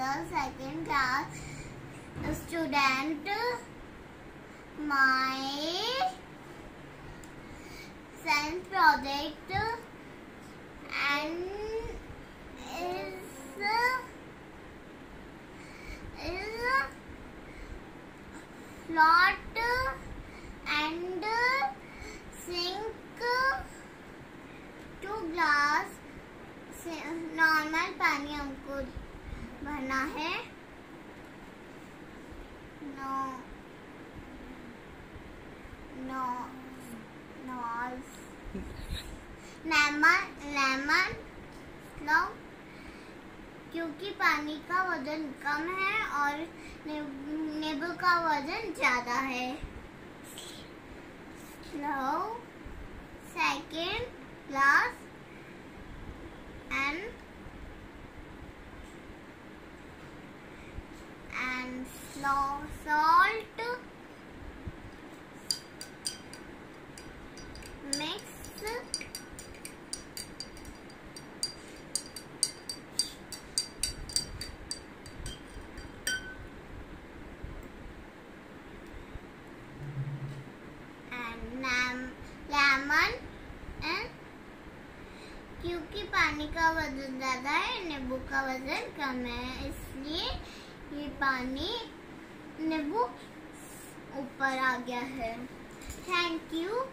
the second class student. My science project and is is plot and sink to glass normal पानी हमको भरना है। No. No. नॉस lemon lemon. लो। क्योंकि पानी का वज़न कम है और नींबू का वज़न ज़्यादा है। Slow second glass and and salt. Mix. And क्योंकि पानी का वज़न ज़्यादा है, नींबू का वज़न कम है, इसलिए ये पानी नींबू ऊपर आ गया है। Thank you